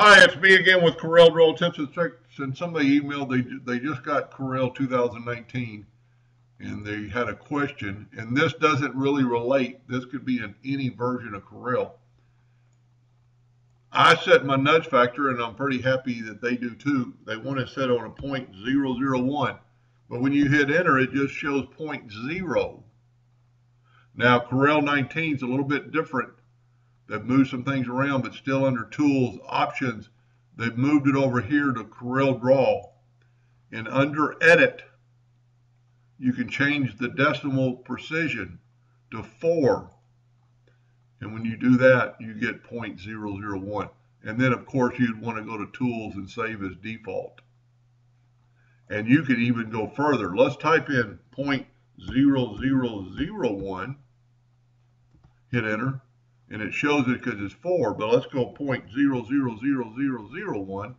Hi, it's me again with Corel Draw Tips and Tricks. And somebody emailed they they just got Corel 2019, and they had a question. And this doesn't really relate. This could be in any version of Corel. I set my nudge factor, and I'm pretty happy that they do too. They want to set on a point zero zero one, but when you hit enter, it just shows point zero. Now Corel 19 is a little bit different They've moved some things around, but still under tools, options, they've moved it over here to Corel Draw. And under edit, you can change the decimal precision to four. And when you do that, you get 0.001. And then of course you'd want to go to tools and save as default. And you could even go further. Let's type in 0.0001, hit enter and it shows it because it's 4, but let's go point zero zero zero zero zero one,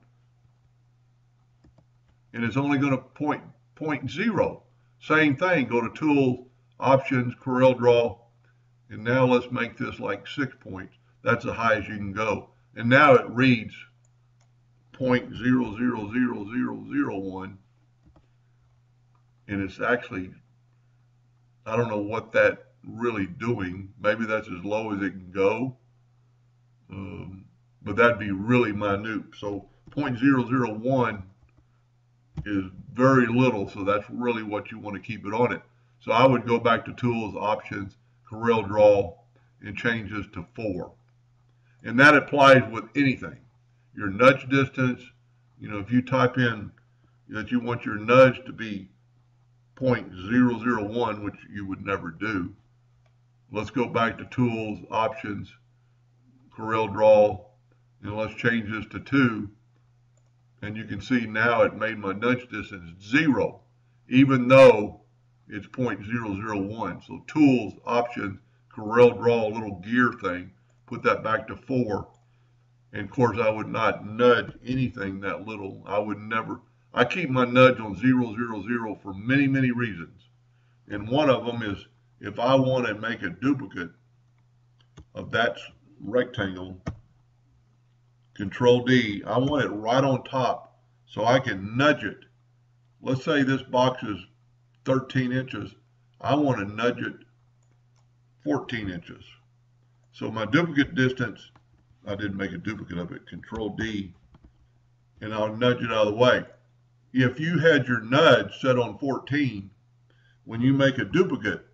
and it's only going to point point zero. Same thing, go to Tools, Options, Corel Draw, and now let's make this like 6 points. That's the highest you can go. And now it reads point zero zero zero zero zero one, and it's actually, I don't know what that really doing. Maybe that's as low as it can go, um, but that'd be really minute. So 0.001 is very little, so that's really what you want to keep it on it. So I would go back to Tools, Options, Corel Draw, and change this to 4. And that applies with anything. Your nudge distance, you know, if you type in that you want your nudge to be 0.001, which you would never do, Let's go back to tools, options, Corel Draw, and let's change this to two. And you can see now it made my nudge distance zero, even though it's 0.001. So tools, options, Corel Draw, little gear thing, put that back to four. And of course, I would not nudge anything that little. I would never, I keep my nudge on zero, zero, zero for many, many reasons. And one of them is if I want to make a duplicate of that rectangle, Control D, I want it right on top so I can nudge it. Let's say this box is 13 inches. I want to nudge it 14 inches. So my duplicate distance, I didn't make a duplicate of it, Control D, and I'll nudge it out of the way. If you had your nudge set on 14, when you make a duplicate,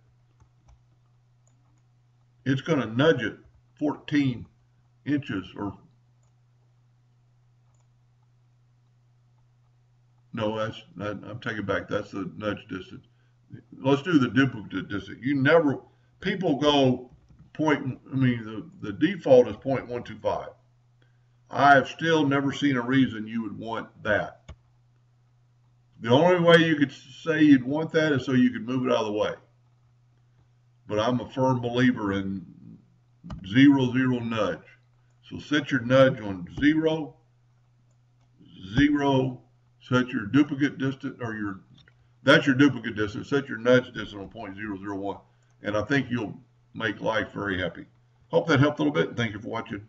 it's going to nudge it 14 inches or no that's I'm taking back. That's the nudge distance. Let's do the duplicate distance. You never people go point I mean the, the default is 0.125 I have still never seen a reason you would want that. The only way you could say you'd want that is so you could move it out of the way but I'm a firm believer in zero, zero nudge. So set your nudge on zero, zero, set your duplicate distance, or your, that's your duplicate distance, set your nudge distance on 0.001, and I think you'll make life very happy. Hope that helped a little bit, thank you for watching.